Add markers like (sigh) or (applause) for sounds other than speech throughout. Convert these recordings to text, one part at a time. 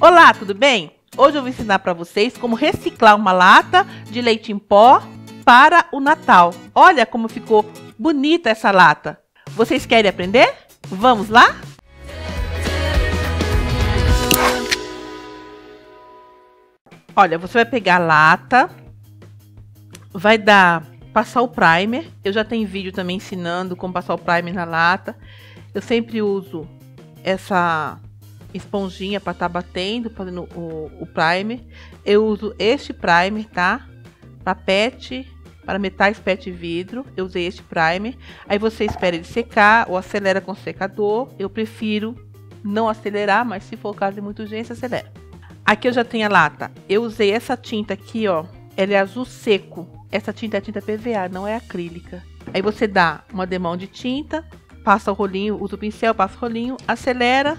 Olá, tudo bem? Hoje eu vou ensinar para vocês como reciclar uma lata de leite em pó para o Natal. Olha como ficou bonita essa lata. Vocês querem aprender? Vamos lá? Olha, você vai pegar a lata, vai dar passar o primer. Eu já tenho vídeo também ensinando como passar o primer na lata. Eu sempre uso essa esponjinha para estar tá batendo, fazendo o, o, primer. Eu uso este primer, tá? Para pet, para metais pet vidro, eu usei este primer. Aí você espera ele secar ou acelera com secador. Eu prefiro não acelerar, mas se for o caso de muita urgência, acelera. Aqui eu já tenho a lata. Eu usei essa tinta aqui, ó. Ela é azul seco. Essa tinta é tinta PVA, não é acrílica. Aí você dá uma demão de tinta, passa o rolinho, usa o pincel, passa o rolinho, acelera,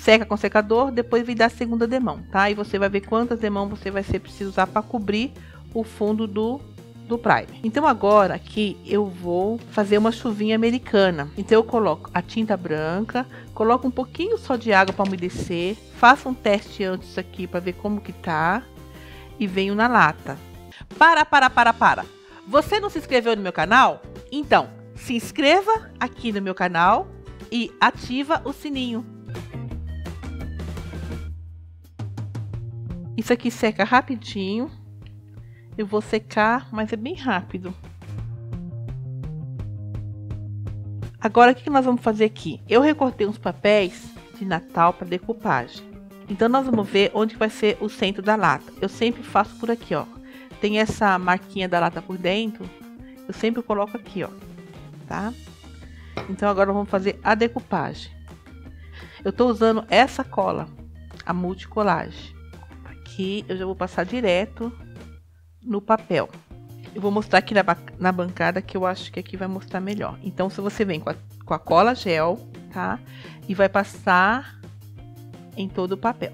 seca com secador, depois vem dar a segunda demão, tá? E você vai ver quantas demãos você vai ser preciso usar para cobrir o fundo do do primer. Então agora aqui eu vou fazer uma chuvinha americana. Então eu coloco a tinta branca, coloco um pouquinho só de água para umedecer, faço um teste antes aqui para ver como que tá e venho na lata. Para, para, para, para. Você não se inscreveu no meu canal? Então, se inscreva aqui no meu canal e ativa o sininho. Isso aqui seca rapidinho. Eu vou secar, mas é bem rápido. Agora, o que nós vamos fazer aqui? Eu recortei uns papéis de Natal para decupagem. Então, nós vamos ver onde vai ser o centro da lata. Eu sempre faço por aqui, ó. Tem essa marquinha da lata por dentro. Eu sempre coloco aqui, ó. Tá? Então, agora vamos fazer a decupagem. Eu estou usando essa cola, a multicolagem. Aqui eu já vou passar direto no papel. Eu vou mostrar aqui na, na bancada que eu acho que aqui vai mostrar melhor. Então, se você vem com a, com a cola gel, tá? E vai passar em todo o papel.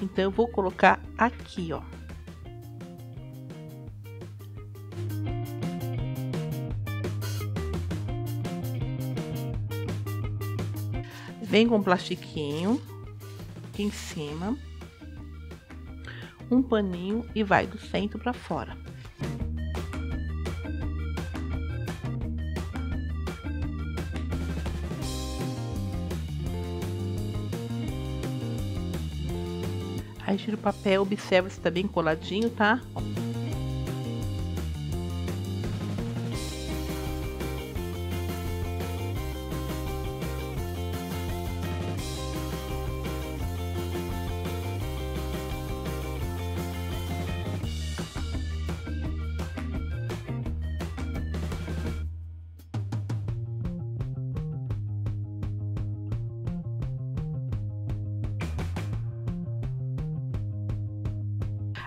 Então, eu vou colocar aqui, ó. Vem com plastiquinho aqui em cima, um paninho e vai do centro para fora. Aí tira o papel, observa se tá bem coladinho, tá?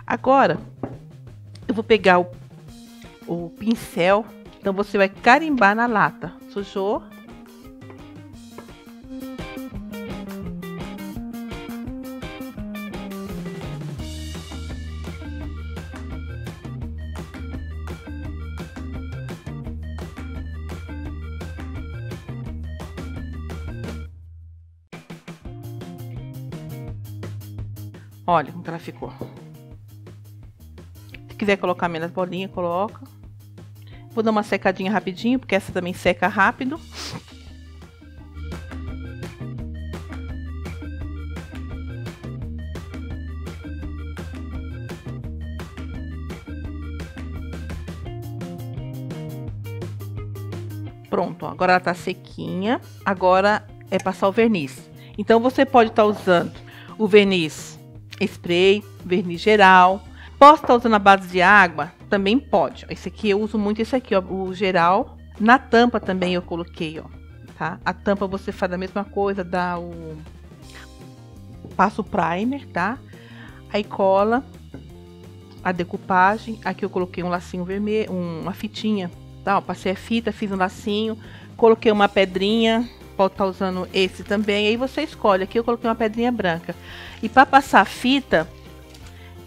Agora, eu vou pegar o, o pincel. Então, você vai carimbar na lata. Sujou? Olha como ela ficou quiser colocar menos bolinha, coloca. Vou dar uma secadinha rapidinho, porque essa também seca rápido. Pronto, agora ela tá sequinha. Agora é passar o verniz. Então você pode estar tá usando o verniz spray, verniz geral, Posso estar usando a base de água? Também pode. Esse aqui eu uso muito esse aqui, ó, o geral. Na tampa também eu coloquei, ó, tá? A tampa você faz a mesma coisa, dá o passa o primer, tá? Aí cola a decupagem. Aqui eu coloquei um lacinho vermelho, uma fitinha, tá? Ó, passei a fita, fiz um lacinho, coloquei uma pedrinha, pode estar usando esse também. Aí você escolhe. Aqui eu coloquei uma pedrinha branca. E para passar a fita,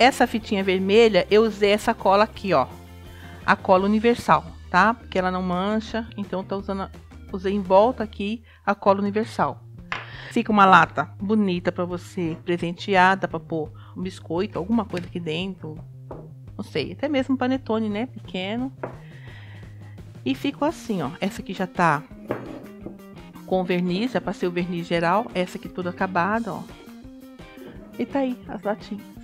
essa fitinha vermelha, eu usei essa cola aqui, ó. a cola universal, tá? Porque ela não mancha, então tô usando, usei em volta aqui a cola universal. Fica uma lata bonita para você presentear, dá para pôr um biscoito, alguma coisa aqui dentro. Não sei, até mesmo panetone, né? Pequeno. E ficou assim, ó. Essa aqui já tá com verniz, já passei o verniz geral. Essa aqui toda acabada, ó. E tá aí, as latinhas.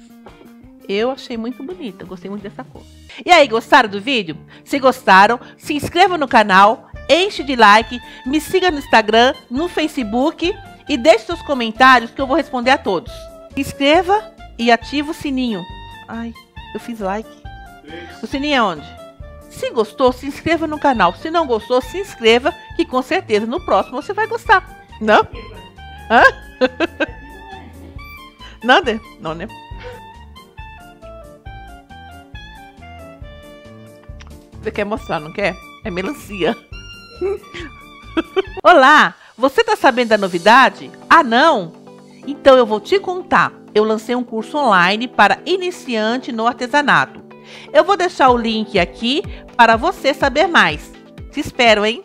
Eu achei muito bonita, gostei muito dessa cor. E aí, gostaram do vídeo? Se gostaram, se inscreva no canal, enche de like, me siga no Instagram, no Facebook e deixe seus comentários que eu vou responder a todos. Se inscreva e ative o sininho. Ai, eu fiz like. O sininho é onde? Se gostou, se inscreva no canal. Se não gostou, se inscreva, que com certeza no próximo você vai gostar. Não? Hã? (laughs) Não, né? Não, né? Você quer mostrar, não quer? É melancia. (laughs) Olá! Você tá sabendo da novidade? Ah, não? Então eu vou te contar. Eu lancei um curso online para iniciante no artesanato. Eu vou deixar o link aqui para você saber mais. Te espero, hein?